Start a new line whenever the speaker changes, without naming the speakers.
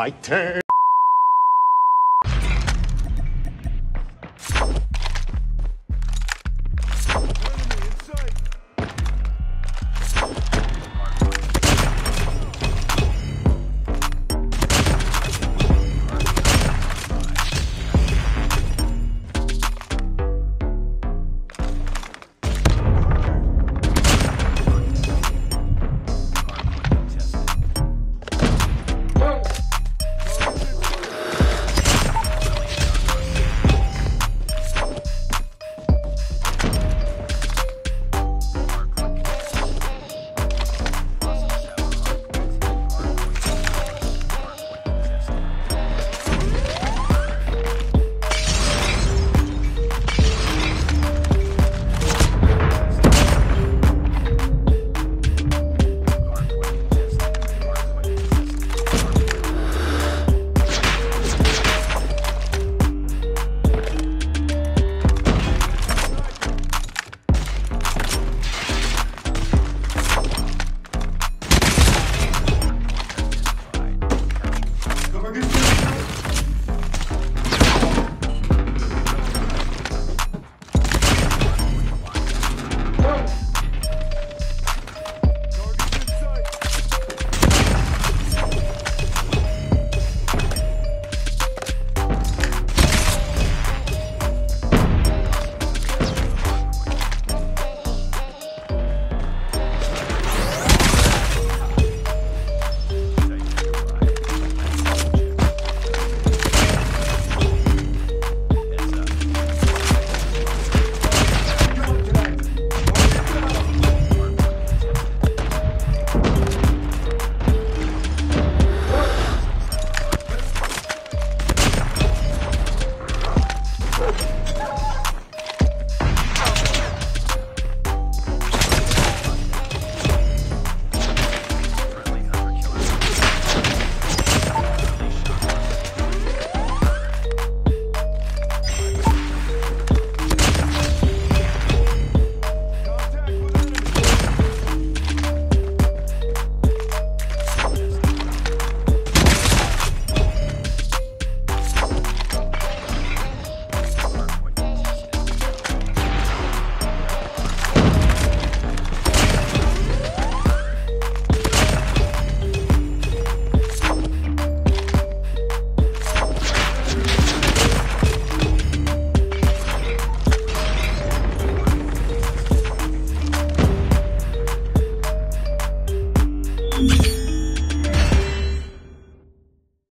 my turn.